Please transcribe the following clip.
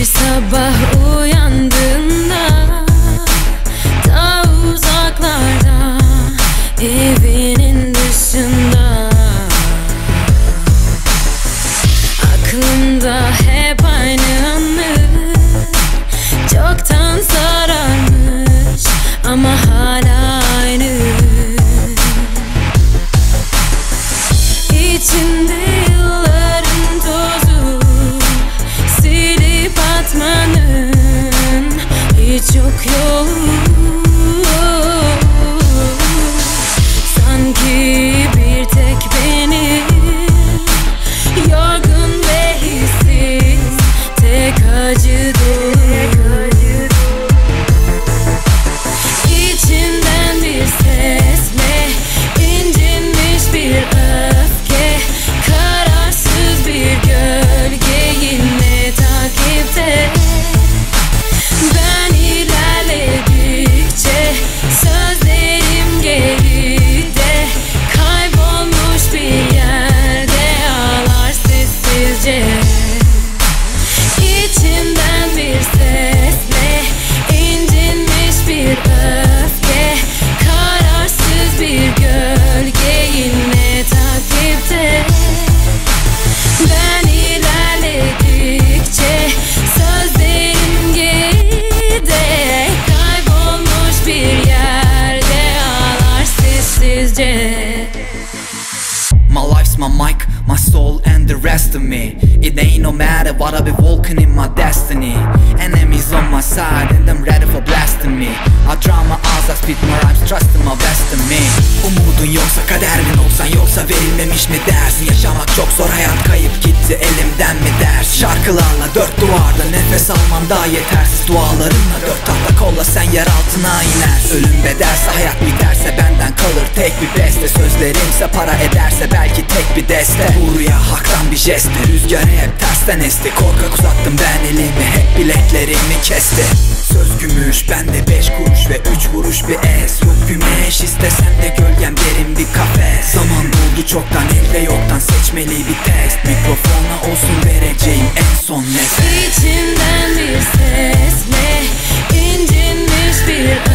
Bir sabah uyandığında Ta uzaklarda Evinin dışında. Aklımda hep aynı anı Çoktan sararmış Ama hala aynı. İçinde close. My mic, my soul and the rest of me. It ain't no matter what I be walking in my destiny. Enemies on my side and I'm ready for blasting me. I draw my eyes, I spit my rhymes, trusting my best in me. Umudun yoksa kader mi yoksa verilmemiş mi dersin çok zor hayat kayıp gitti elimden mi dersin Şarkılarla dört duvarda nefes alman daha yetersiz Dualarınla dört tahta kolla sen yer altına iner. Ölüm bederse hayat biterse benden kalır. Tek bir beste Sözlerimse para ederse belki tek bir deste. Buraya haktan jest Rüzgar hep tersten esti. Korkak uzattım ben elimi Hep bileklerimi kesti. Söz gümüş bende beş kuruş ve üç vuruş bir es. Yok güneş istesem de gölgem derin bir kafes. Zaman oldu çoktan elde yoktan seçmeli bir test. Mikrofona olsun vereceğim en son nefes. İçimden bir sesle incinmiş bir